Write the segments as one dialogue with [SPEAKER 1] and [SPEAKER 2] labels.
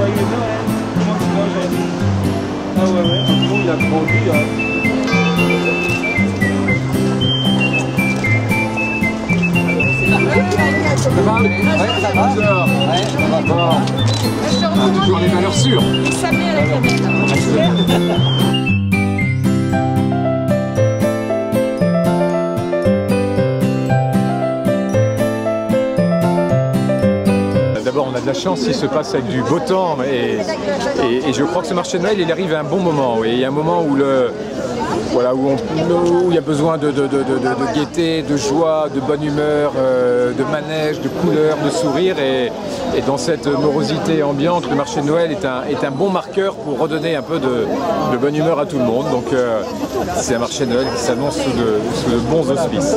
[SPEAKER 1] joyeux Noël. Comment tu vas aujourd'hui Ah ouais, ouais, monde il a grandi. Hein.
[SPEAKER 2] Ça va Ouais, ça va Ouais, ça va pas. Ah, toujours les valeurs sûres.
[SPEAKER 3] Il s'appelait à la
[SPEAKER 2] D'abord, on a de la chance s'il se passe avec du beau temps et, je crois que ce marché de Noël, il arrive à un bon moment. Il y a un moment où il y a besoin de, gaieté, de joie, de bonne humeur, euh, de manège, de couleurs, de sourire et, dans cette morosité ambiante, le marché de Noël est un, bon marqueur pour redonner un peu de, bonne humeur à tout le monde. Donc euh, c'est un marché de Noël qui s'annonce sous de bons auspices.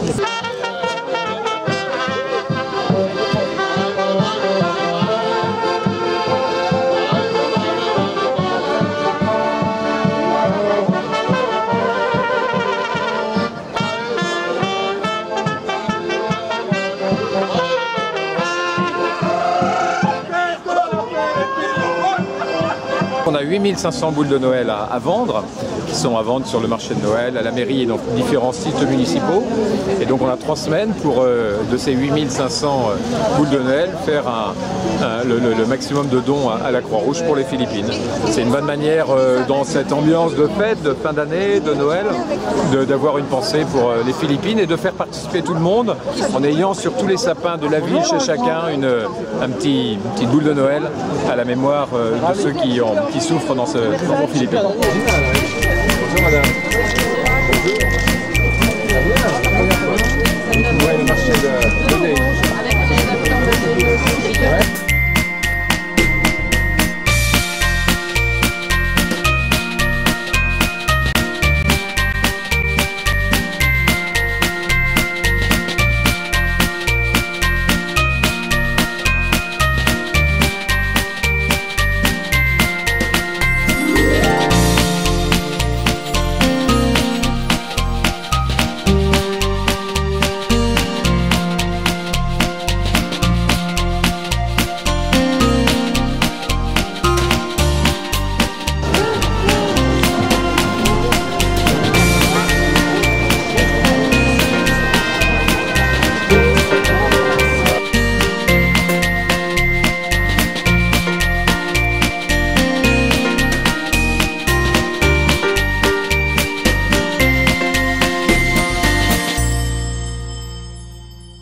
[SPEAKER 2] On a 8500 boules de Noël à, à vendre, sont à vendre sur le marché de Noël, à la mairie et dans différents sites municipaux. Et donc on a trois semaines pour, euh, de ces 8500 euh, boules de Noël, faire le, maximum de dons à, la Croix-Rouge pour les Philippines. C'est une bonne manière, euh, dans cette ambiance de fête, de fin d'année, de Noël, d'avoir une pensée pour les Philippines et de faire participer tout le monde en ayant sur tous les sapins de la ville, chez chacun, une, un petit, une petite boule de Noël à la mémoire de ceux qui, souffrent dans ce dans aux Philippines.